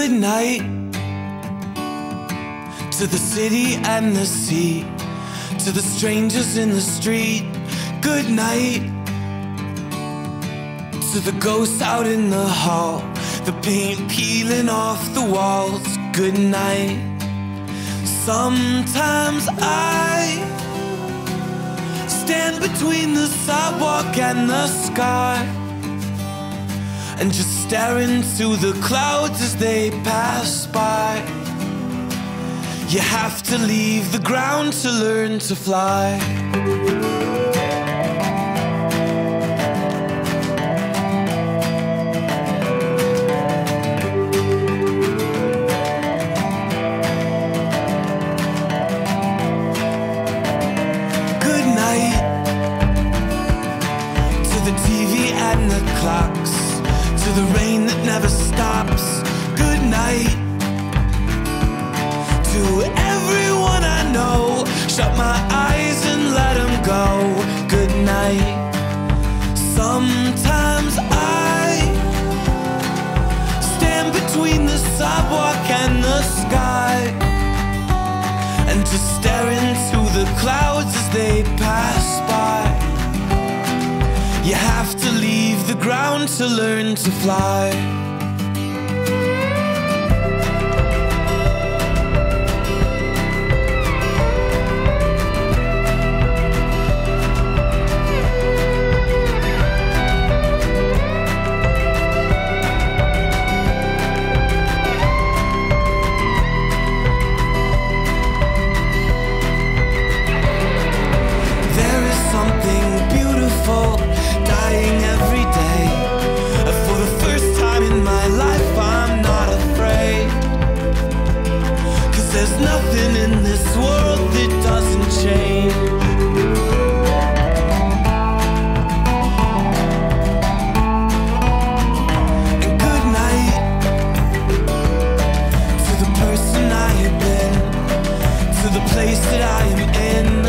Good night to the city and the sea, to the strangers in the street. Good night to the ghosts out in the hall, the paint peeling off the walls. Good night. Sometimes I stand between the sidewalk and the sky and just stare into the clouds as they pass by. You have to leave the ground to learn to fly. Good night to the TV and the clocks, to the rain that never stops. Good night to everyone I know. Shut my eyes and let them go. Good night. Sometimes I stand between the sidewalk and the sky and just stare into the clouds as they pass the ground to learn to fly. That I am in.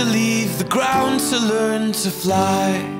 To leave the ground to learn to fly.